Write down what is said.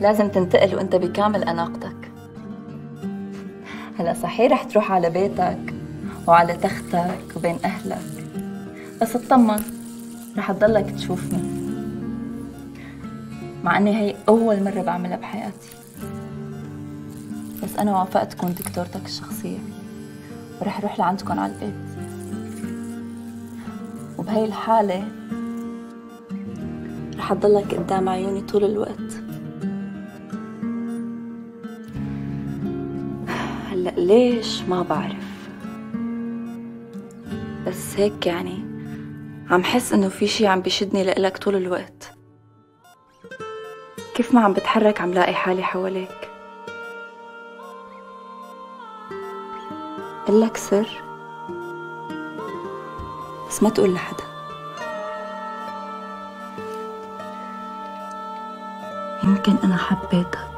لازم تنتقل وانت بكامل اناقتك. هلا صحيح رح تروح على بيتك وعلى تختك وبين أهلك. بس اطمن رح تضلك تشوفني. مع إني هي أول مرة بعملها بحياتي. بس أنا وافقت كون دكتورتك الشخصية. ورح أروح لعندكم على البيت. وبهي الحالة رح تضلك قدام عيوني طول الوقت. هلا ليش ما بعرف؟ بس هيك يعني عم حس إنه في شي عم بيشدني لإلك طول الوقت. كيف ما عم بتحرك عم لاقي حالي حواليك. قلك سر بس ما تقول لحدا. يمكن أنا حبيتك.